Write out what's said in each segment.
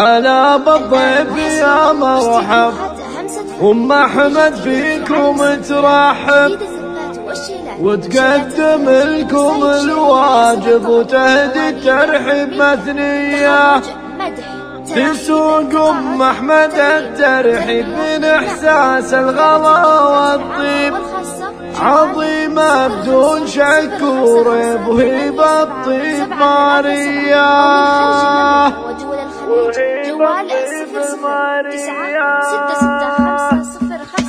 هلا بالضيف يا مرحب أم أحمد فيكم ترحب. وتقدم لكم الواجب وتهدي الترحيب مثنيه في سوق أم أحمد الترحيب من إحساس الغلا والطيب. عظيمة بدون شك وريب وهي بالطيب ماريا جوال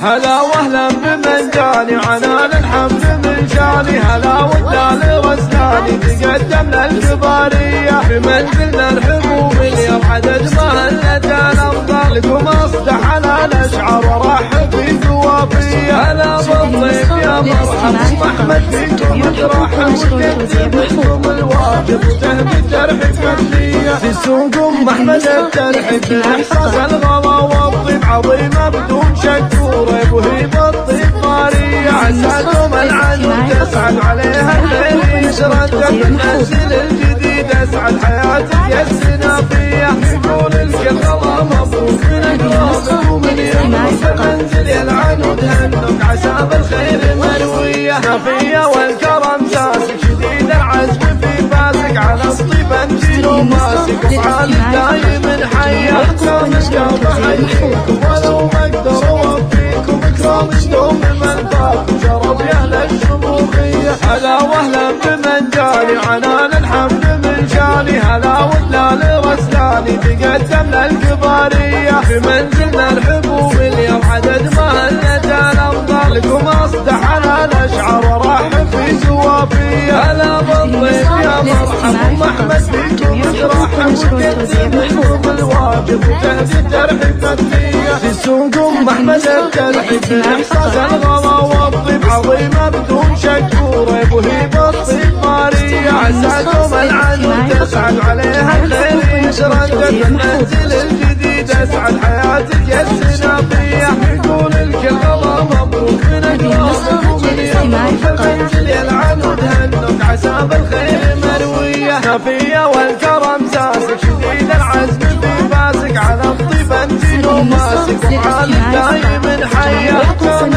هلا وهلا بمن جاني عنان الحمد من شاني هلا والدال وسناني تقدم للكبارية بمنزلنا الحبوب اليوم عدد مهلة الأفضل لكم أصدح على الأشعار ورحب في ثوابية هلا بالضيف يا مرحبا. أحمد فيكم ترحب وتكتب لكم في سوق أم أحمد الترحيب إحساس الغلا والطيب عظيمة بدون شك وريب وهي بالطيب طارية عساكم العنود تسعد عليها الليل يشرد المنزل الجديد اسعد حياتك يا السنافية يقول الكل الله مبروك من اقرابك ومن يمك منزل يا العنود هنك عسى بالخير مروية نافية والكرم ساسك شديد العزم في فاسك على الطيب. انجيل وماسك وعالي دايم حية اختام الجواب حيكم ولو ما أقدر اوفيكم اكرام شدوم من شرف يا أهل الشموخية هلا وهلا بمن جاني عنان الحمد من شاني هلا واللال رسلاني تقدم للكبارية في منزلنا ام احمد فيكم ترحب وتكتب لكم الواجب وتهدي الترحيب مبنية في سوق ام احمد الترحيب احساس الغلا والطيب عظيمة بدون شك وريب وهي بالطيب مارية عساكم العنود تسعد عليها الليل يشرد المنزل الجديد اسعد حياتك يا السنافية يقول الكل الله مبروك من اقرابك ومن يمك المنزل يا العنود هنك عسى بالخير نافية والكرم ساسك شديد العزم في باسك على الطيب انتي وماسك. وعالي دايم الجامع حيكم